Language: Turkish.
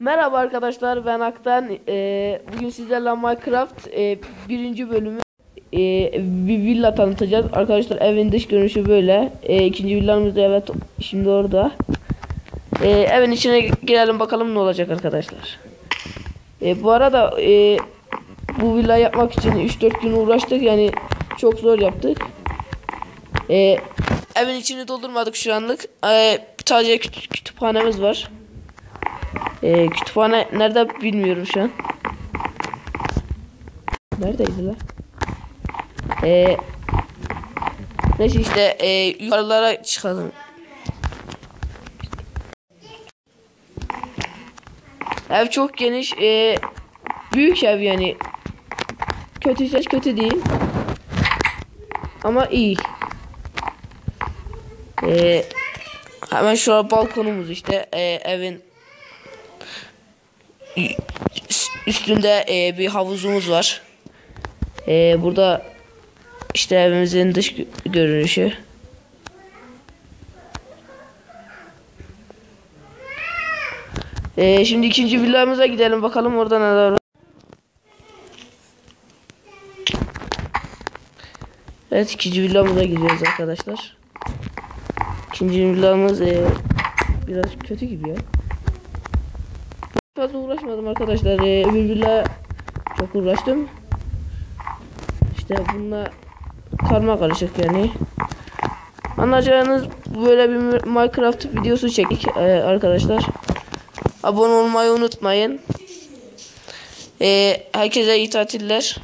Merhaba arkadaşlar ben Aktan. Ee, bugün sizlerle Minecraft e, birinci bölümü e, bir villa tanıtacağız. Arkadaşlar evin dış görünüşü böyle. E, ikinci villamız da evet şimdi orada. E, evin içine girelim bakalım ne olacak arkadaşlar. E, bu arada e, bu villa yapmak için 3-4 gün uğraştık yani çok zor yaptık. E, evin içini doldurmadık şu anlık. E, sadece küt- kütüphanemiz var. Ee, kütüphane nerede bilmiyorum şu an. Neredeydi lan? Ee, neyse işte e, yukarılara çıkalım. Ev çok geniş. E, büyük ev yani. Kötüyse kötü değil. Ama iyi. E, hemen şu balkonumuz işte. E, evin üstünde e, bir havuzumuz var. E, burada işte evimizin dış gö- görünüşü. E, şimdi ikinci villamıza gidelim bakalım orada neler var. Evet ikinci villamıza gidiyoruz arkadaşlar. İkinci villamız e, biraz kötü gibi ya fazla uğraşmadım arkadaşlar. Ee, çok uğraştım. İşte bununla karma karışık yani. Anlayacağınız böyle bir Minecraft videosu çektik ee, arkadaşlar. Abone olmayı unutmayın. Ee, herkese iyi tatiller.